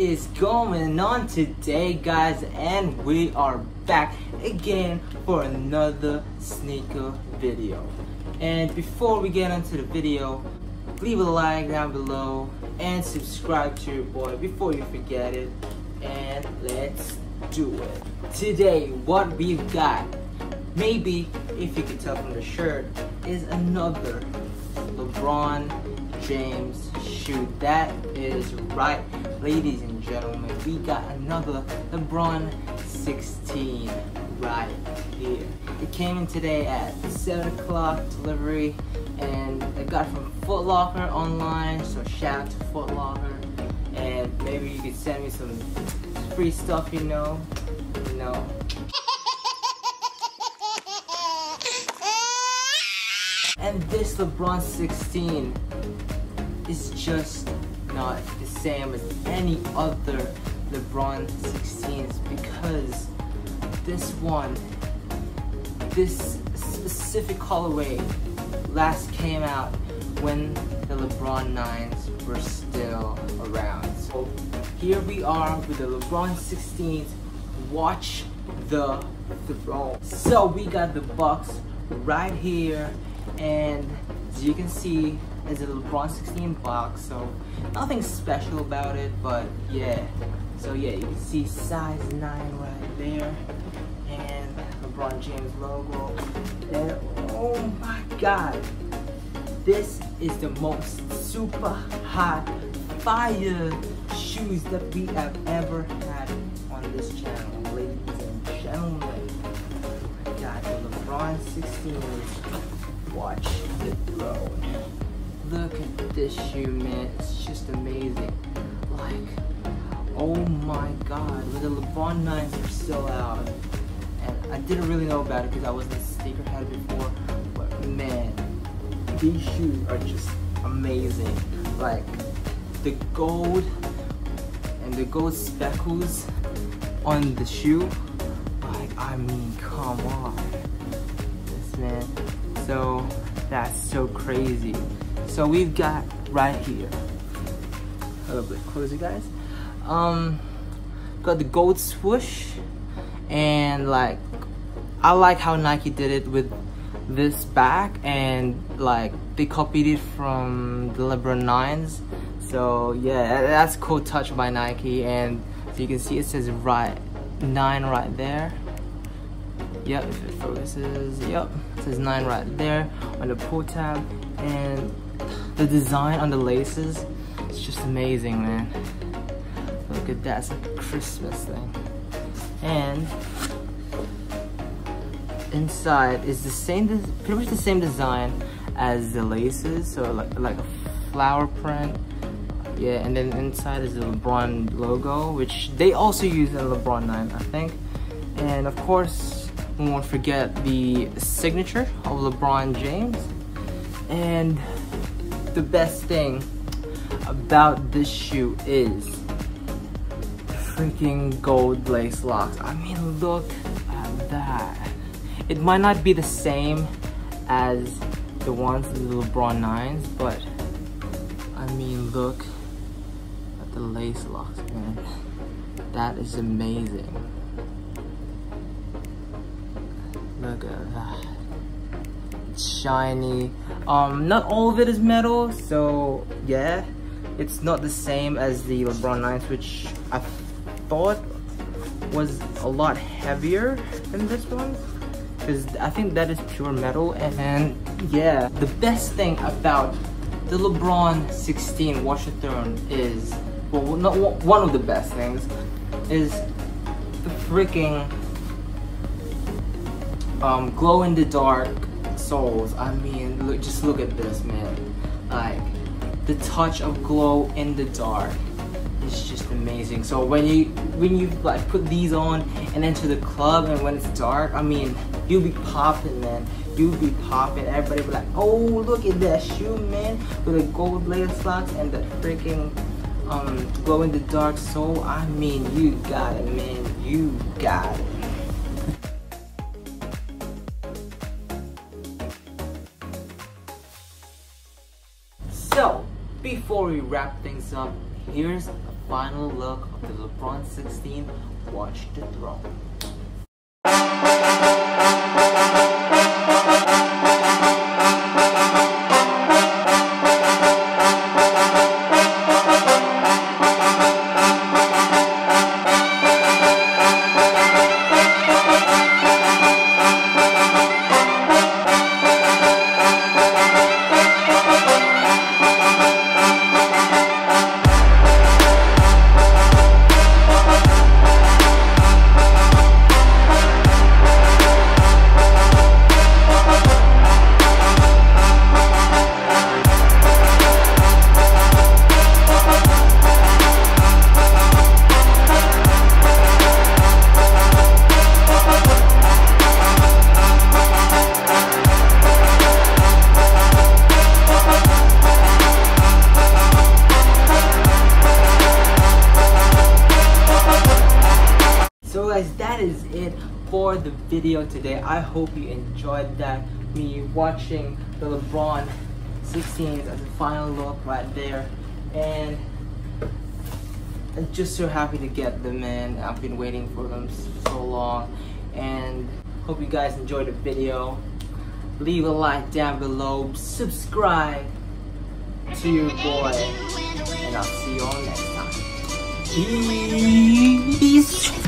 is going on today guys and we are back again for another sneaker video. And before we get into the video leave a like down below and subscribe to your boy before you forget it. And let's do it. Today what we've got maybe if you could tell from the shirt is another LeBron James shoe. That is right, ladies and gentlemen. We got another LeBron 16 right here. It came in today at 7 o'clock delivery and I got from Foot Locker online. So shout out to Foot Locker. And maybe you could send me some free stuff, you know. You know. And this LeBron 16 is just not the same as any other LeBron 16s because this one, this specific colorway last came out when the LeBron 9s were still around. So here we are with the LeBron 16s. Watch the throne. So we got the box right here and as you can see it's a LeBron 16 box so nothing special about it but yeah. So yeah you can see size 9 right there and LeBron James logo. And oh my god this is the most super hot fire shoes that we have ever had on this channel ladies and gentlemen. Oh Got the LeBron 16s watch the throne. Look at this shoe, man. It's just amazing. Like, oh my god, when the LeBron 9s are still out, and I didn't really know about it because I wasn't a sneakerhead before, but man, these shoes are just amazing. Like, the gold and the gold speckles on the shoe, like, I mean, come on. This man, so that's so crazy. So we've got right here, a little bit closer guys. Um, got the gold swoosh and like, I like how Nike did it with this back and like they copied it from the LeBron 9s. So yeah, that's cool touch by Nike and so you can see it says right 9 right there Yep, if it focuses, yep. It says 9 right there on the pull tab. And the design on the laces, it's just amazing, man. Look at that, it's a Christmas thing. And inside is the same, pretty much the same design as the laces. So like, like a flower print. Yeah, and then inside is the LeBron logo, which they also use in LeBron 9, I think. And of course, we won't forget the signature of LeBron James. And the best thing about this shoe is freaking gold lace locks. I mean, look at that. It might not be the same as the ones in the LeBron 9s, but I mean, look at the lace locks, man. That is amazing. Shiny. Um, not all of it is metal, so yeah. It's not the same as the LeBron 9s, which I thought was a lot heavier than this one. Because I think that is pure metal, and yeah. The best thing about the LeBron 16 Watch Throne is, well, not one of the best things, is the freaking um, glow in the dark soles. I mean, look, just look at this, man. Like, the touch of glow in the dark is just amazing. So when you when you like put these on and enter the club and when it's dark, I mean, you'll be popping, man. You'll be popping. Everybody be like, oh, look at that shoe, man, with the gold lace locks and the freaking um, glow in the dark sole. I mean, you got it, man. You got it. So, before we wrap things up, here's a final look of the LeBron 16 Watch the Throne. For the video today. I hope you enjoyed that. Me watching the LeBron 16s as a final look right there. And I'm just so happy to get them in. I've been waiting for them so long. And hope you guys enjoyed the video. Leave a like down below. Subscribe to your boy. And I'll see you all next time. Peace.